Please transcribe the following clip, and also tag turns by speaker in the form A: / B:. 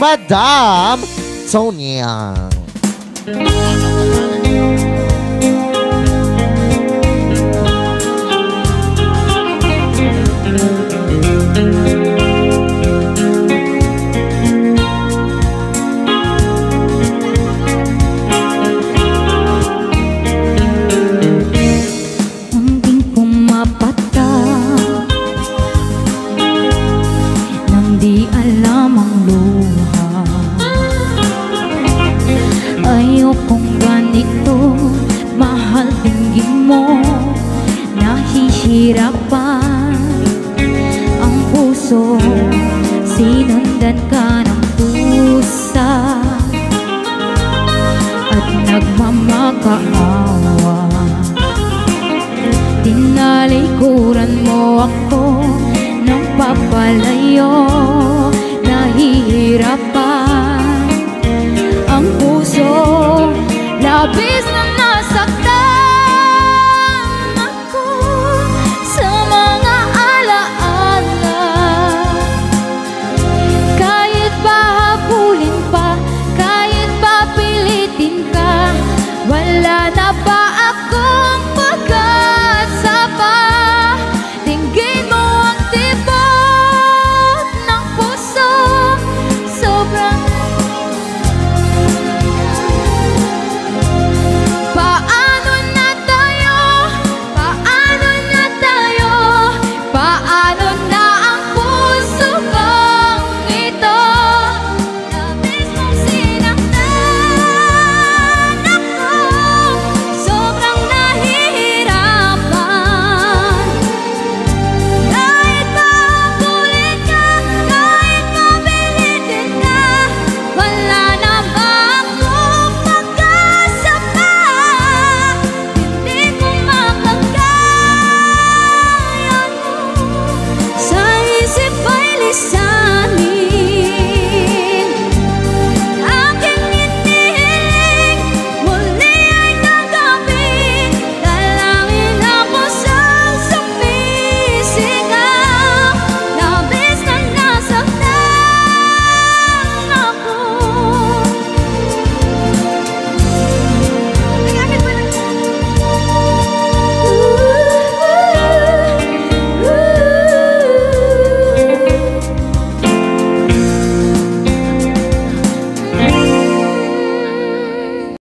A: Madam Sonia.
B: Tingin mo Nahihirapan. Ang puso Sinundan ka ng pusa. At nagmamakaawa. Tinalikuran mo ako Nang papalayo. Nahihirapan. Ang puso Labis